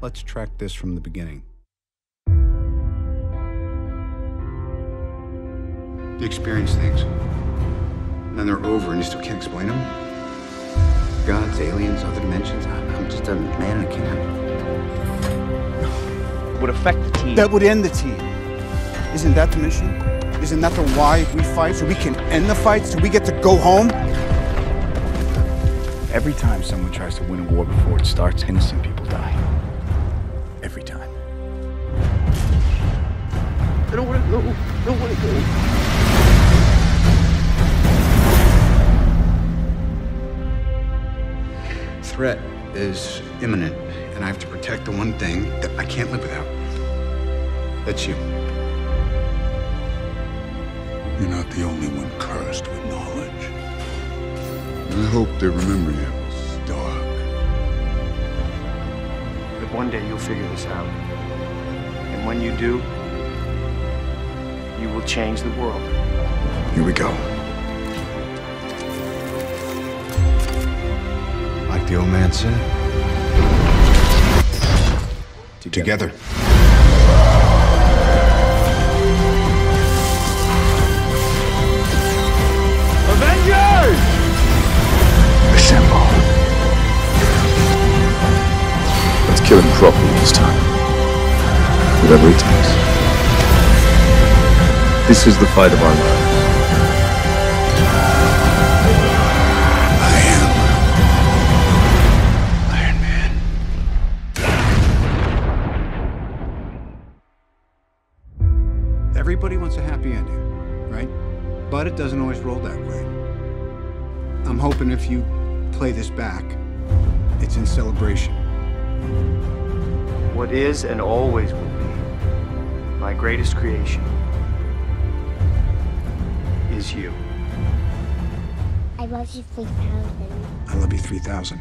Let's track this from the beginning. You experience things, and then they're over, and you still can't explain them. Gods, aliens, other dimensions. I- I'm just a man in a can. would affect the team. That would end the team. Isn't that the mission? Isn't that the why we fight? So we can end the fight? So we get to go home? Every time someone tries to win a war before it starts, innocent people die. Want to go. I don't want to go. Threat is imminent, and I have to protect the one thing that I can't live without. That's you. You're not the only one cursed with knowledge. I hope they remember you, Stark. But one day you'll figure this out. And when you do, you will change the world. Here we go. Like the old man said. Together. Avengers! Assemble. Let's kill him properly this time. Whatever it takes. This is the fight of our lives. I am Iron Man. Everybody wants a happy ending, right? But it doesn't always roll that way. I'm hoping if you play this back, it's in celebration. What is and always will be my greatest creation is you. I love you 3000. I love you 3000.